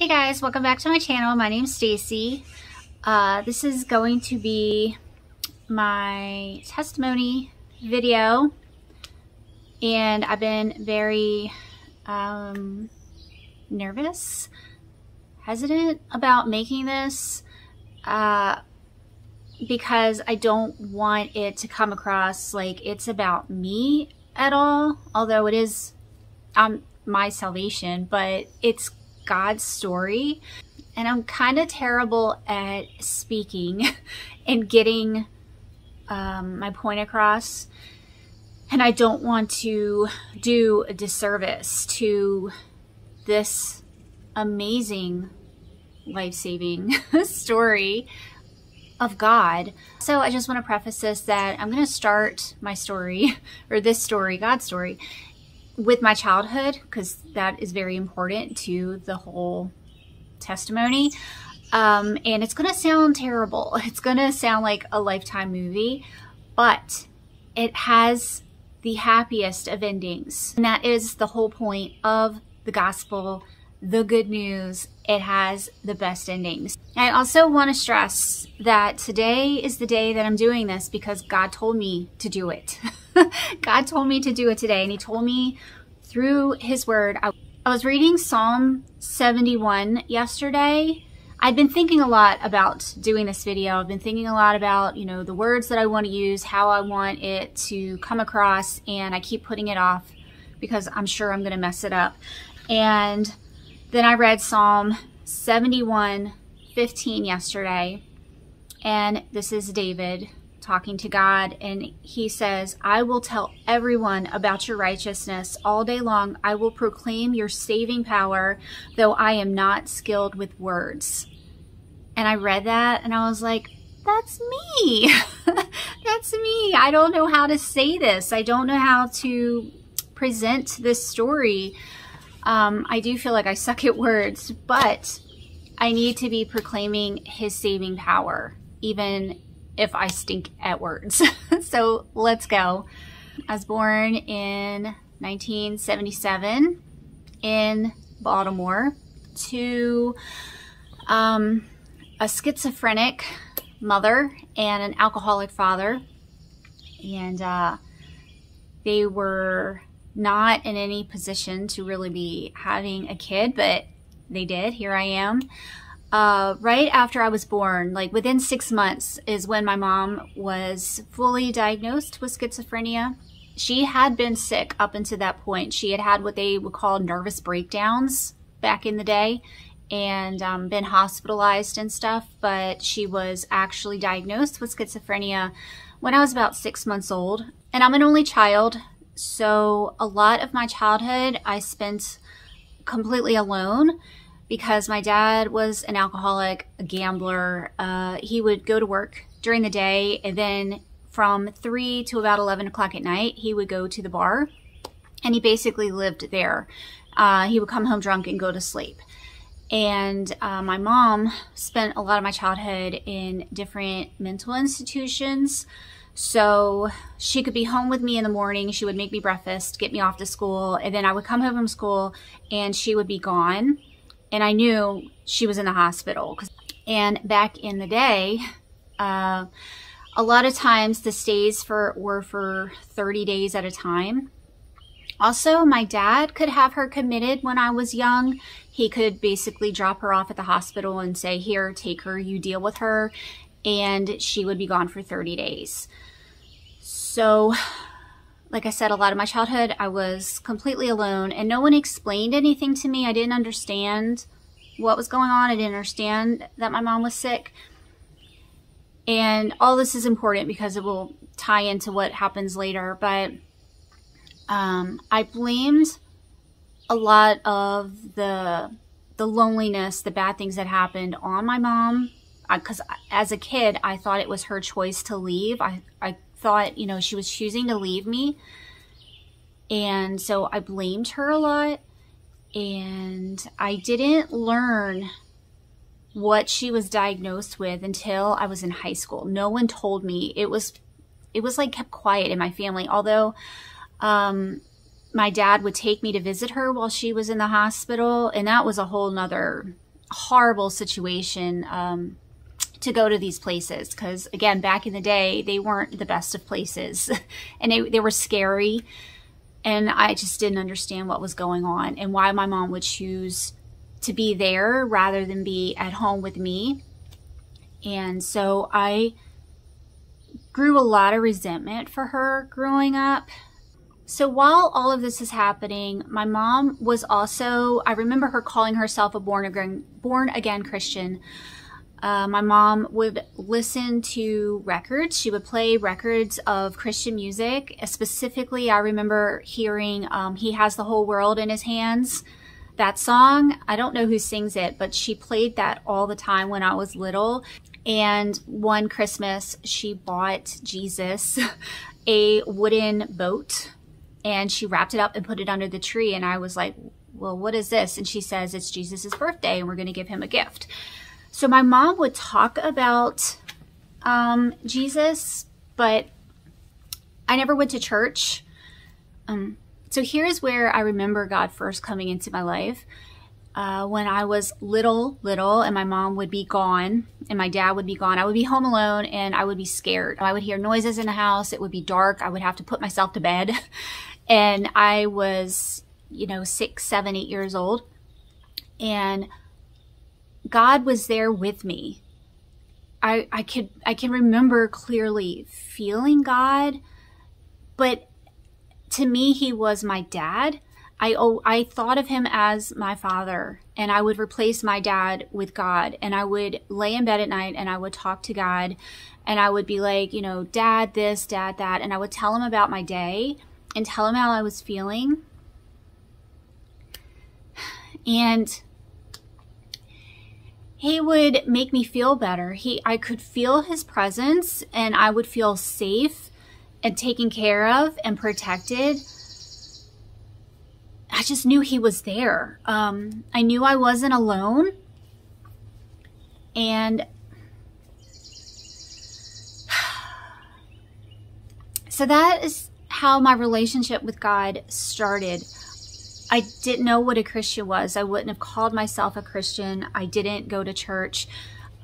Hey guys, welcome back to my channel. My name's Stacy. Uh, this is going to be my testimony video and I've been very um, nervous, hesitant about making this uh, because I don't want it to come across like it's about me at all, although it is um, my salvation, but it's God's story. And I'm kind of terrible at speaking and getting um, my point across. And I don't want to do a disservice to this amazing life saving story of God. So I just want to preface this that I'm going to start my story, or this story, God's story, with my childhood because that is very important to the whole testimony. Um, and it's going to sound terrible. It's going to sound like a lifetime movie, but it has the happiest of endings. And that is the whole point of the gospel, the good news. It has the best endings. I also want to stress that today is the day that I'm doing this because God told me to do it. God told me to do it today, and He told me through His Word. I, I was reading Psalm 71 yesterday. I've been thinking a lot about doing this video. I've been thinking a lot about, you know, the words that I want to use, how I want it to come across, and I keep putting it off because I'm sure I'm going to mess it up. And then I read Psalm 71, 15 yesterday, and this is David talking to God, and he says, I will tell everyone about your righteousness all day long. I will proclaim your saving power, though I am not skilled with words. And I read that and I was like, that's me. that's me. I don't know how to say this. I don't know how to present this story. Um, I do feel like I suck at words, but I need to be proclaiming his saving power, even if I stink at words. so let's go. I was born in 1977 in Baltimore to um, a schizophrenic mother and an alcoholic father. And uh, they were not in any position to really be having a kid, but they did. Here I am uh, right after I was born, like within six months, is when my mom was fully diagnosed with schizophrenia. She had been sick up until that point. She had had what they would call nervous breakdowns back in the day and um, been hospitalized and stuff, but she was actually diagnosed with schizophrenia when I was about six months old. And I'm an only child, so a lot of my childhood I spent completely alone because my dad was an alcoholic, a gambler. Uh, he would go to work during the day and then from 3 to about 11 o'clock at night, he would go to the bar and he basically lived there. Uh, he would come home drunk and go to sleep. And uh, my mom spent a lot of my childhood in different mental institutions. So she could be home with me in the morning. She would make me breakfast, get me off to school, and then I would come home from school and she would be gone and I knew she was in the hospital. And back in the day, uh, a lot of times the stays for were for 30 days at a time. Also, my dad could have her committed when I was young. He could basically drop her off at the hospital and say, here, take her, you deal with her. And she would be gone for 30 days. So like I said, a lot of my childhood, I was completely alone and no one explained anything to me. I didn't understand what was going on. I didn't understand that my mom was sick. And all this is important because it will tie into what happens later. But um, I blamed a lot of the the loneliness, the bad things that happened on my mom. Because as a kid, I thought it was her choice to leave. I, I thought, you know, she was choosing to leave me. And so I blamed her a lot. And I didn't learn what she was diagnosed with until I was in high school. No one told me. It was it was like kept quiet in my family. Although um, my dad would take me to visit her while she was in the hospital, and that was a whole nother horrible situation um, to go to these places because again back in the day they weren't the best of places. And they, they were scary. And i just didn't understand what was going on and why my mom would choose to be there rather than be at home with me. And so i grew a lot of resentment for her growing up. So while all of this is happening, my mom was also, I remember her calling herself a born again, born again Christian. Uh, my mom would listen to records. She would play records of Christian music. Specifically, I remember hearing um, He Has the Whole World in His Hands. That song, I don't know who sings it, but she played that all the time when I was little. And one Christmas, she bought Jesus a wooden boat and she wrapped it up and put it under the tree. And I was like, well, what is this? And she says, it's Jesus's birthday and we're going to give him a gift. So my mom would talk about um, Jesus, but I never went to church. Um, so here's where I remember God first coming into my life. Uh, when I was little, little, and my mom would be gone and my dad would be gone, I would be home alone and I would be scared. I would hear noises in the house. It would be dark. I would have to put myself to bed. And I was, you know, six, seven, eight years old. And God was there with me. I, I could I can remember clearly feeling God, but to me he was my dad. I oh, I thought of him as my father, and I would replace my dad with God, and I would lay in bed at night and I would talk to God, and I would be like, you know, dad this, dad that, and I would tell him about my day, and tell him how I was feeling. And he would make me feel better. He I could feel his presence and I would feel safe and taken care of and protected. I just knew he was there. Um, I knew I wasn't alone. And so that is how my relationship with God started. I didn't know what a Christian was. I wouldn't have called myself a Christian. I didn't go to church.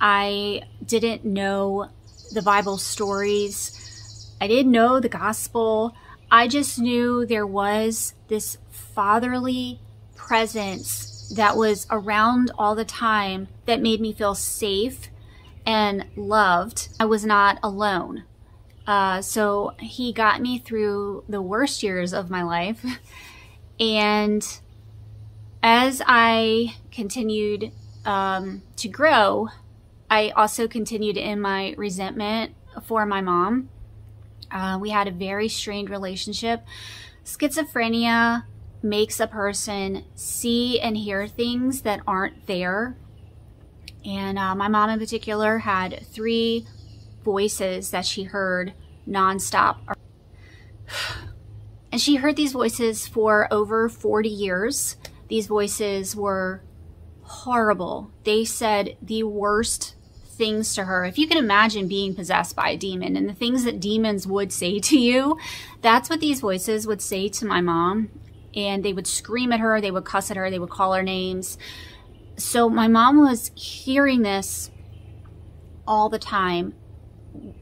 I didn't know the Bible stories. I didn't know the gospel. I just knew there was this fatherly presence that was around all the time that made me feel safe and loved. I was not alone. Uh, so he got me through the worst years of my life. and as I continued um, to grow, I also continued in my resentment for my mom. Uh, we had a very strained relationship. Schizophrenia makes a person see and hear things that aren't there. And uh, my mom, in particular, had three voices that she heard nonstop. And she heard these voices for over 40 years. These voices were horrible. They said the worst things to her. If you can imagine being possessed by a demon and the things that demons would say to you, that's what these voices would say to my mom. And they would scream at her, they would cuss at her, they would call her names. So my mom was hearing this all the time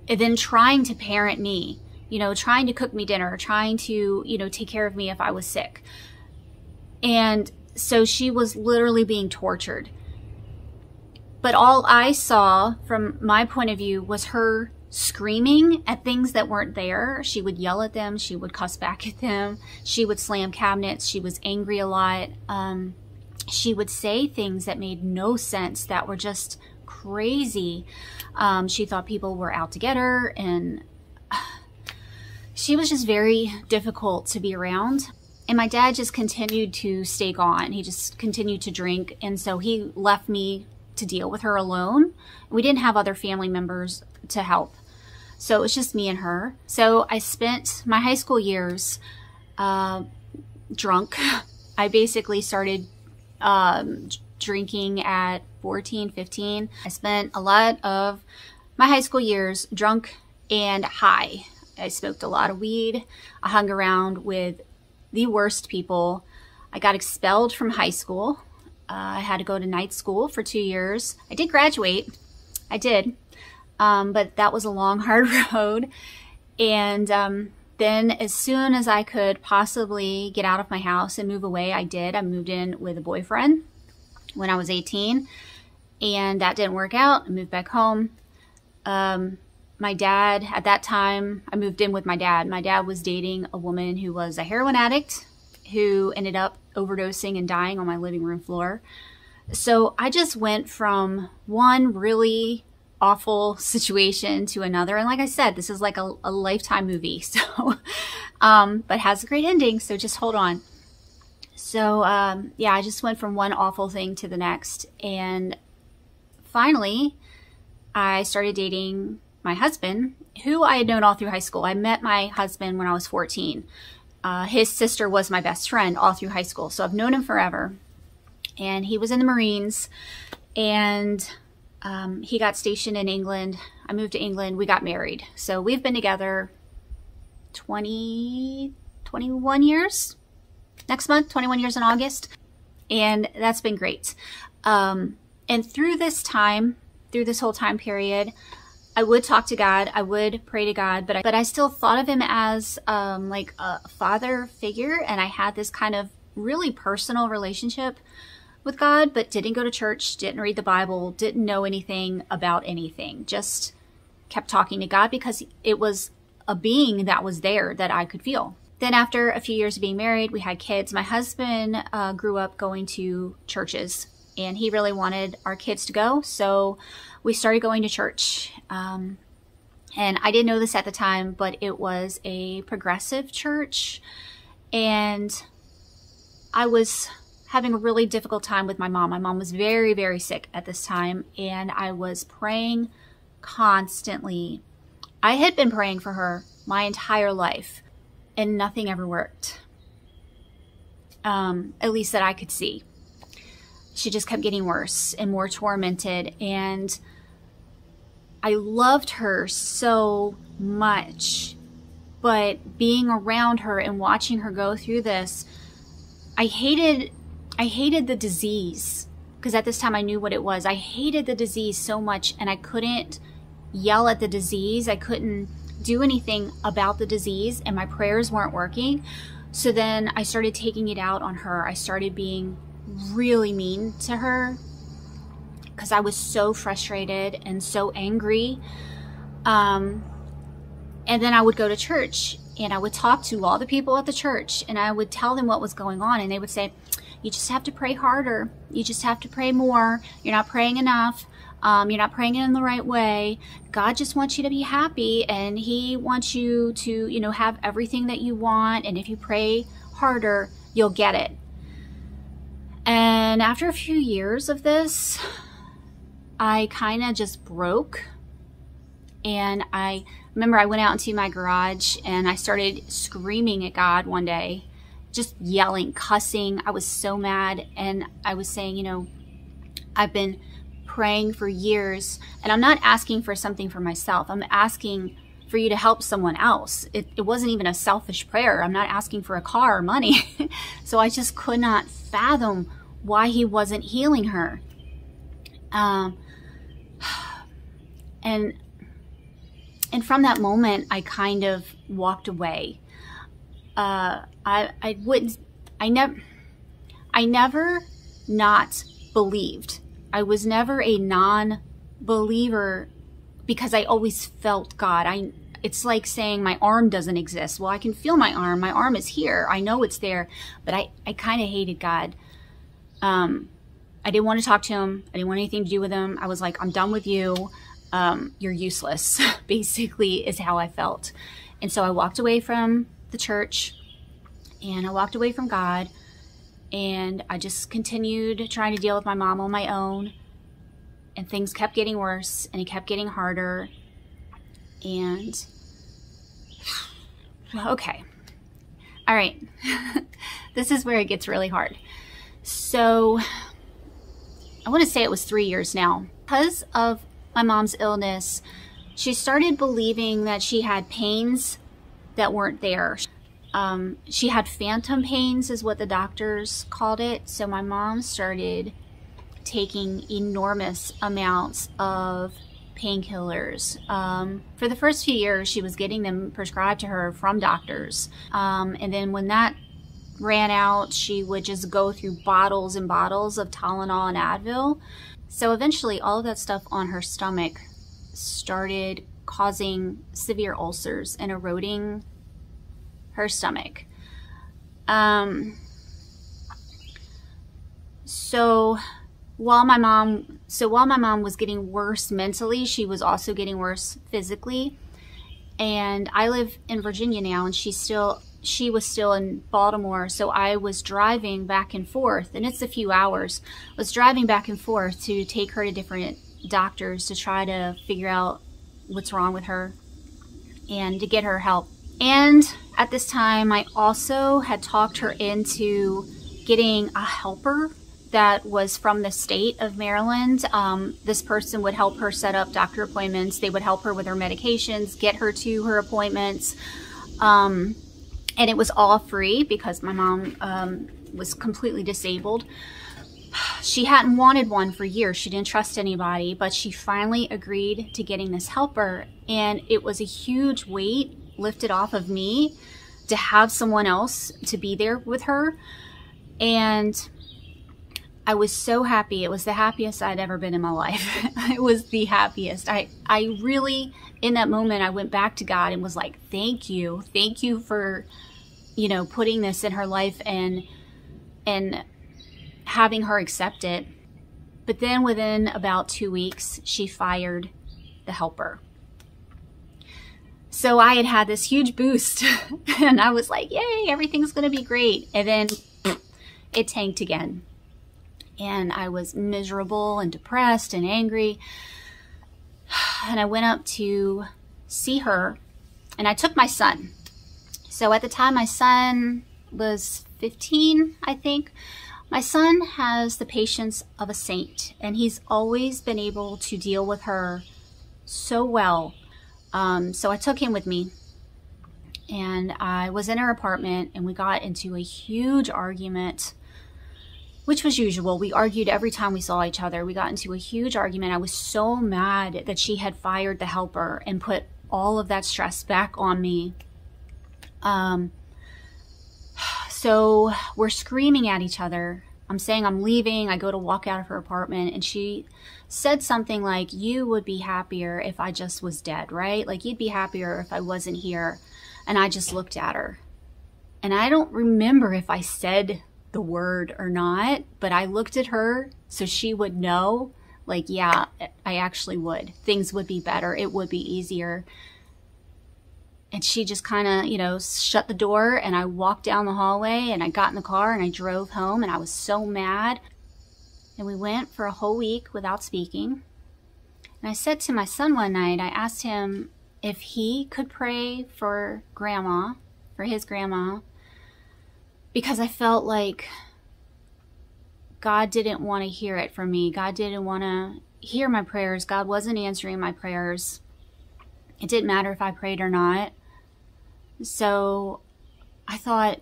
and then trying to parent me, you know, trying to cook me dinner, trying to, you know, take care of me if I was sick. And so she was literally being tortured. But all I saw from my point of view was her screaming at things that weren't there. She would yell at them. She would cuss back at them. She would slam cabinets. She was angry a lot. Um, she would say things that made no sense that were just crazy. Um, she thought people were out to get her, and she was just very difficult to be around. And my dad just continued to stay gone. He just continued to drink, and so he left me to deal with her alone. We didn't have other family members to help. So it was just me and her. So I spent my high school years uh, drunk. I basically started um, drinking at 14, 15. I spent a lot of my high school years drunk and high. I smoked a lot of weed. I hung around with the worst people. I got expelled from high school Uh, I had to go to night school for two years. I did graduate. I did. Um, but that was a long, hard road. And um, then, as soon as I could possibly get out of my house and move away, I did. I moved in with a boyfriend when I was 18, and that didn't work out. I moved back home. Um, my dad, at that time, I moved in with my dad. My dad was dating a woman who was a heroin addict who ended up overdosing and dying on my living room floor. So I just went from one really awful situation to another. And like I said, this is like a, a lifetime movie. So, um, but has a great ending. So just hold on. So, um, yeah, I just went from one awful thing to the next. And finally, I started dating my husband, who I had known all through high school. I met my husband when I was 14. Uh, his sister was my best friend all through high school. So I've known him forever. And he was in the Marines. And um, he got stationed in England. I moved to England. We got married. So we've been together 20, 21 years. Next month, 21 years in August. And that's been great. Um, and through this time, through this whole time period, I would talk to God. I would pray to God, but I, but I still thought of him as um, like a father figure. And I had this kind of really personal relationship with God, but didn't go to church, didn't read the Bible, didn't know anything about anything. Just kept talking to God because it was a being that was there that I could feel. Then, after a few years of being married, we had kids. My husband uh, grew up going to churches and he really wanted our kids to go. So we started going to church. Um, and I didn't know this at the time, but it was a progressive church. And I was having a really difficult time with my mom. My mom was very, very sick at this time, and I was praying constantly. I had been praying for her my entire life, and nothing ever worked. Um, at least that I could see. She just kept getting worse and more tormented, and I loved her so much. But being around her and watching her go through this, I hated I hated the disease because at this time I knew what it was. I hated the disease so much and I couldn't yell at the disease. I couldn't do anything about the disease and my prayers weren't working. So then I started taking it out on her. I started being really mean to her because I was so frustrated and so angry. Um, and then I would go to church and I would talk to all the people at the church and I would tell them what was going on and they would say, you just have to pray harder. You just have to pray more. You're not praying enough. Um, you're not praying in the right way. God just wants you to be happy and He wants you to, you know, have everything that you want. And if you pray harder, you'll get it. And after a few years of this, I kind of just broke. And I remember I went out into my garage and I started screaming at God one day just yelling, cussing. I was so mad. And I was saying, you know, I've been praying for years and I'm not asking for something for myself. I'm asking for you to help someone else. It, it wasn't even a selfish prayer. I'm not asking for a car or money. so I just could not fathom why he wasn't healing her. Um, and and from that moment, I kind of walked away uh, I I wouldn't I never I never not believed. I was never a non-believer because I always felt God. I it's like saying my arm doesn't exist. Well, I can feel my arm. My arm is here. I know it's there, but I I kind of hated God. Um, I didn't want to talk to him. I didn't want anything to do with him. I was like, I'm done with you. Um, you're useless. Basically, is how I felt, and so I walked away from the church and I walked away from God and I just continued trying to deal with my mom on my own and things kept getting worse and it kept getting harder and okay. All right. This is where it gets really hard. So i want to say it was three years now. Because of my mom's illness she started believing that she had pains that weren't there Um, she had phantom pains, is what the doctors called it. So my mom started taking enormous amounts of painkillers. Um, for the first few years, she was getting them prescribed to her from doctors. Um, and then when that ran out, she would just go through bottles and bottles of Tylenol and Advil. So eventually, all of that stuff on her stomach started causing severe ulcers and eroding her stomach. Um, so while my mom so while my mom was getting worse mentally she was also getting worse physically and i live in virginia now and she's still she was still in baltimore so i was driving back and forth and it's a few hours was driving back and forth to take her to different doctors to try to figure out what's wrong with her and to get her help and at this time i also had talked her into getting a helper that was from the state of Maryland. Um, this person would help her set up doctor appointments. They would help her with her medications, get her to her appointments. Um, and it was all free because my mom um, was completely disabled. She hadn't wanted one for years. She didn't trust anybody, but she finally agreed to getting this helper. And it was a huge weight lifted off of me to have someone else to be there with her. And I was so happy. It was the happiest I'd ever been in my life. it was the happiest. I, I really, in that moment, I went back to God and was like, thank you. Thank you for, you know, putting this in her life and, and having her accept it. But then within about two weeks, she fired the helper. So I had had this huge boost and I was like, yay, everything's going to be great. And then it tanked again and I was miserable and depressed and angry. And I went up to see her and I took my son. So at the time, my son was 15, I think. My son has the patience of a saint, and he's always been able to deal with her so well. Um, so I took him with me, and I was in her apartment, and we got into a huge argument which was usual. We argued every time we saw each other. We got into a huge argument. I was so mad that she had fired the helper and put all of that stress back on me. Um, so we're screaming at each other. I'm saying I'm leaving. I go to walk out of her apartment, and she said something like, You would be happier if I just was dead, right? Like, you'd be happier if I wasn't here. And I just looked at her. And I don't remember if I said the word or not, but I looked at her so she would know, like, yeah, I actually would. Things would be better. It would be easier. And she just kind of, you know, shut the door and I walked down the hallway and I got in the car and I drove home and I was so mad. And we went for a whole week without speaking. And I said to my son one night, I asked him if he could pray for grandma, for his grandma, because I felt like God didn't want to hear it from me. God didn't want to hear my prayers. God wasn't answering my prayers. It didn't matter if I prayed or not. So I thought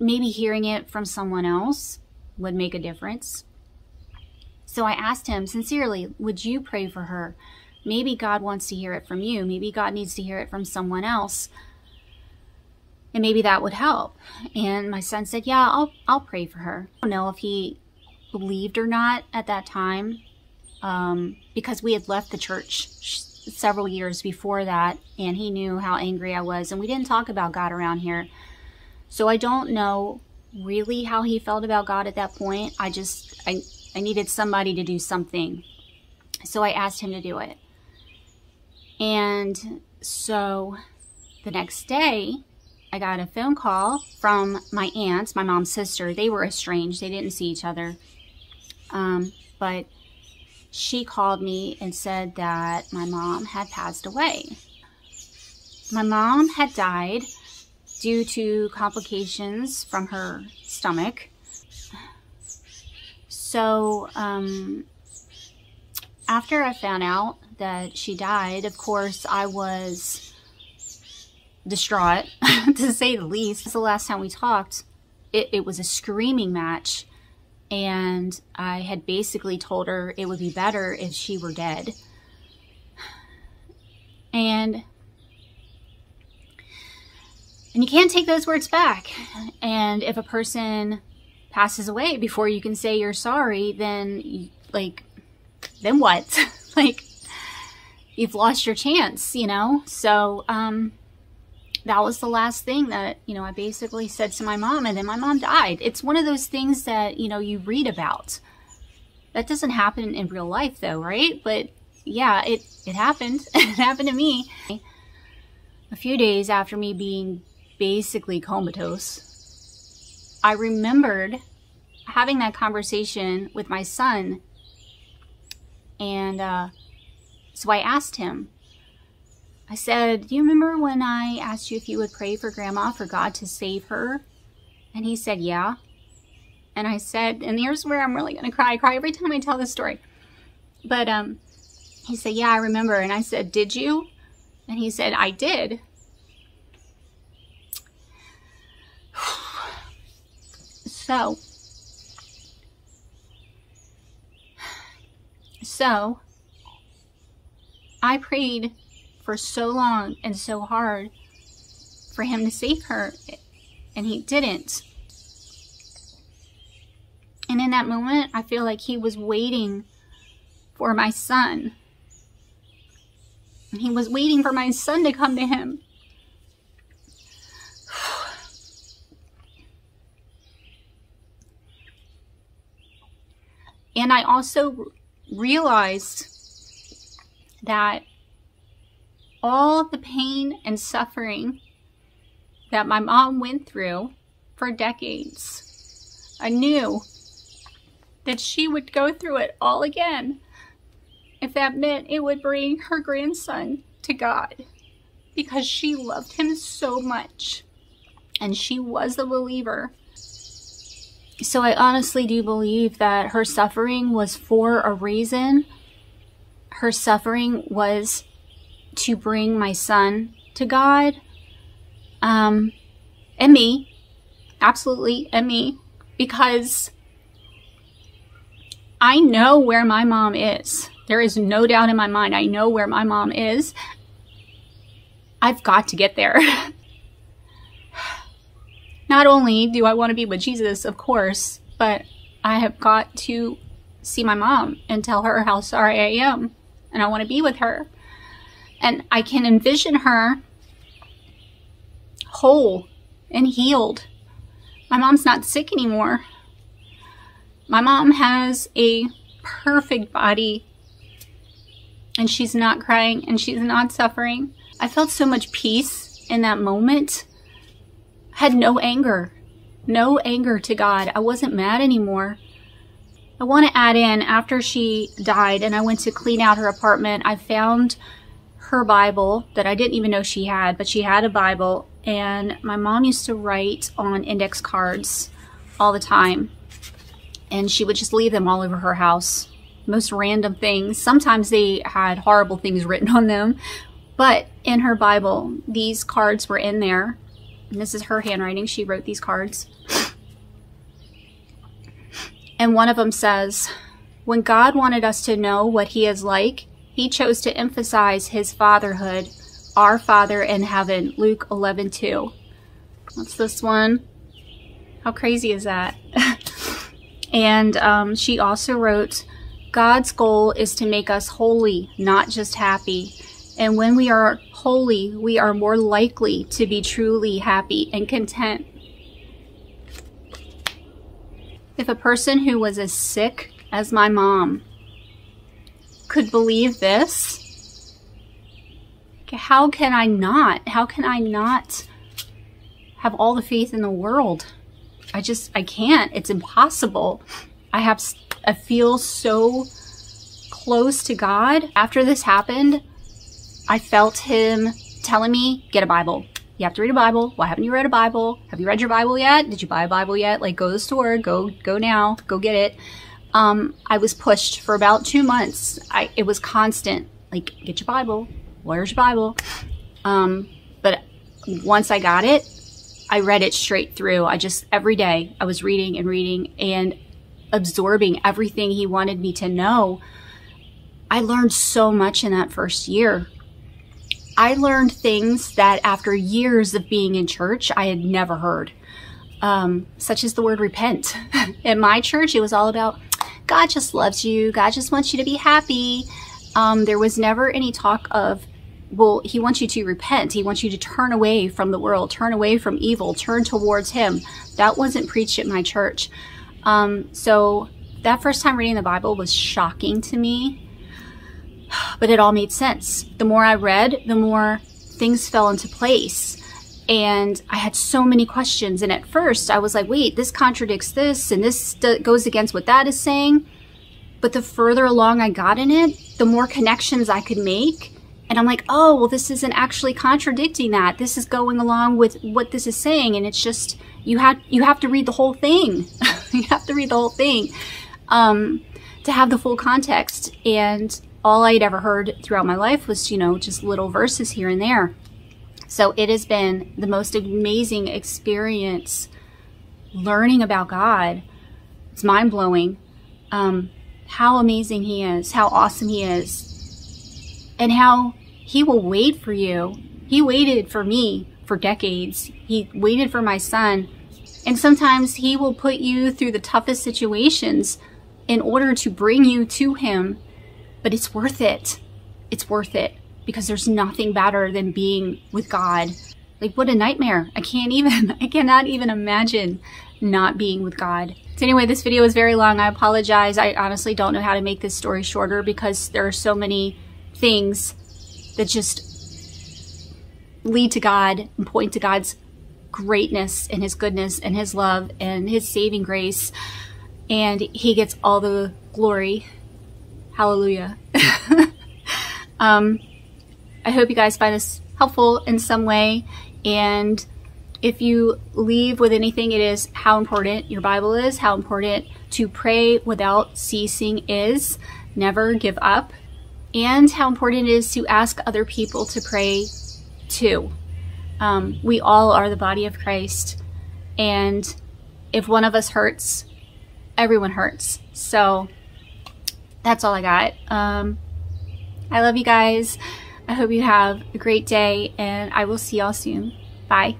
maybe hearing it from someone else would make a difference. So I asked him sincerely, Would you pray for her? Maybe God wants to hear it from you. Maybe God needs to hear it from someone else and maybe that would help. And my son said, yeah, I'll, I'll pray for her. I don't know if he believed or not at that time um, because we had left the church several years before that and he knew how angry I was and we didn't talk about God around here. So I don't know really how he felt about God at that point. I just, I, I needed somebody to do something. So I asked him to do it. And so the next day, I got a phone call from my aunt, my mom's sister. They were estranged. They didn't see each other. Um, but she called me and said that my mom had passed away. My mom had died due to complications from her stomach. So, um, after I found out that she died, of course, I was distraught, to say the least. The last time we talked, it, it was a screaming match. And I had basically told her it would be better if she were dead. And and you can't take those words back. And if a person passes away before you can say you're sorry, then like then what? like you've lost your chance, you know? So um that was the last thing that, you know, I basically said to my mom and then my mom died. It's one of those things that, you know, you read about. That doesn't happen in real life though, right? But yeah, it, it happened. it happened to me. A few days after me being basically comatose, I remembered having that conversation with my son. And uh, so I asked him, I said, Do you remember when I asked you if you would pray for grandma for God to save her? And he said, Yeah. And I said, and here's where I'm really going to cry. I cry every time I tell this story. But um, he said, Yeah, I remember. And I said, Did you? And he said, I did. So, so I prayed for so long and so hard for him to save her, and he didn't. And in that moment, I feel like he was waiting for my son. He was waiting for my son to come to him. And I also realized that all the pain and suffering that my mom went through for decades. I knew that she would go through it all again if that meant it would bring her grandson to God because she loved him so much and she was a believer. So I honestly do believe that her suffering was for a reason. Her suffering was to bring my son to God. Um, and me. Absolutely. And me. Because I know where my mom is. There is no doubt in my mind. I know where my mom is. I've got to get there. Not only do I want to be with Jesus, of course, but I have got to see my mom and tell her how sorry I am. And I want to be with her. And I can envision her whole and healed. My mom's not sick anymore. My mom has a perfect body and she's not crying and she's not suffering. I felt so much peace in that moment. I had no anger, no anger to God. I wasn't mad anymore. I want to add in after she died and I went to clean out her apartment, I found her Bible that I didn't even know she had, but she had a Bible, and my mom used to write on index cards all the time. And she would just leave them all over her house. Most random things. Sometimes they had horrible things written on them. But in her Bible, these cards were in there. And this is her handwriting. She wrote these cards. And one of them says, When God wanted us to know what He is like, he chose to emphasize his fatherhood, our Father in heaven, Luke 11 2. What's this one? How crazy is that? and um, she also wrote, God's goal is to make us holy, not just happy. And when we are holy, we are more likely to be truly happy and content. If a person who was as sick as my mom could believe this, how can I not? How can I not have all the faith in the world? I just, I can't. It's impossible. I have, I feel so close to God. After this happened, I felt him telling me, get a Bible. You have to read a Bible. Why haven't you read a Bible? Have you read your Bible yet? Did you buy a Bible yet? Like, go to the store. Go, go now. Go get it um, I was pushed for about two months. I, it was constant, like, get your Bible. Where's your Bible? Um, but once I got it, I read it straight through. I just, every day, I was reading and reading and absorbing everything he wanted me to know. I learned so much in that first year. I learned things that after years of being in church, I had never heard, um, such as the word repent. in my church, it was all about God just loves you, God just wants you to be happy. Um, there was never any talk of well, he wants you to repent. He wants you to turn away from the world, turn away from evil, turn towards him. That wasn't preached at my church. Um, so that first time reading the Bible was shocking to me, but it all made sense. The more I read, the more things fell into place. And I had so many questions. And at first, I was like, wait, this contradicts this, and this goes against what that is saying. But the further along I got in it, the more connections I could make and I'm like, oh, well, this isn't actually contradicting that. This is going along with what this is saying. And it's just, you had, you have to read the whole thing. you have to read the whole thing, um, to have the full context. And all I'd ever heard throughout my life was, you know, just little verses here and there. So it has been the most amazing experience learning about God. It's mind blowing. Um, how amazing he is, how awesome he is, and how he will wait for you. He waited for me for decades. He waited for my son. And sometimes he will put you through the toughest situations in order to bring you to him. But it's worth it. It's worth it because there's nothing better than being with God. Like what a nightmare. I can't even, I cannot even imagine not being with God. So anyway, this video is very long. I apologize. I honestly don't know how to make this story shorter because there are so many things that just lead to God and point to God's greatness and his goodness and his love and his saving grace. And he gets all the glory. Hallelujah. um, I hope you guys find this helpful in some way. And if you leave with anything, it is how important your Bible is, how important to pray without ceasing is. Never give up and how important it is to ask other people to pray too. Um, we all are the body of Christ, and if one of us hurts, everyone hurts. So that's all I got. Um, I love you guys. I hope you have a great day, and I will see y'all soon. Bye.